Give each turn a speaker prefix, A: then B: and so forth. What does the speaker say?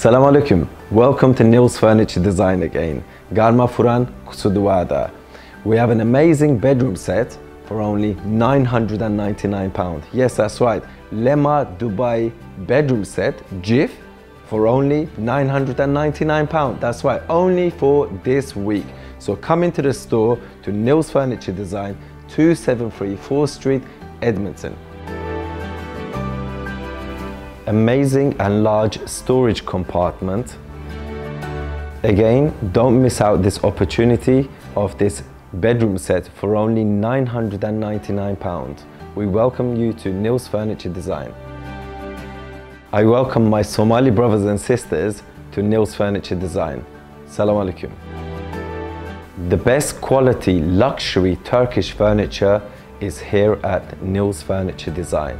A: Salam alaikum. Welcome to Nils Furniture Design again. Garma Furan Kusuduada. We have an amazing bedroom set for only 999 pounds. Yes, that's right. Lema Dubai bedroom set, GIF, for only 999 pounds. That's right, only for this week. So come into the store to Nils Furniture Design, 273 Fore Street, Edmonton amazing and large storage compartment. Again, don't miss out this opportunity of this bedroom set for only 999 pounds. We welcome you to Nils Furniture Design. I welcome my Somali brothers and sisters to Nils Furniture Design. Salam alaikum. The best quality luxury Turkish furniture is here at Nils Furniture Design.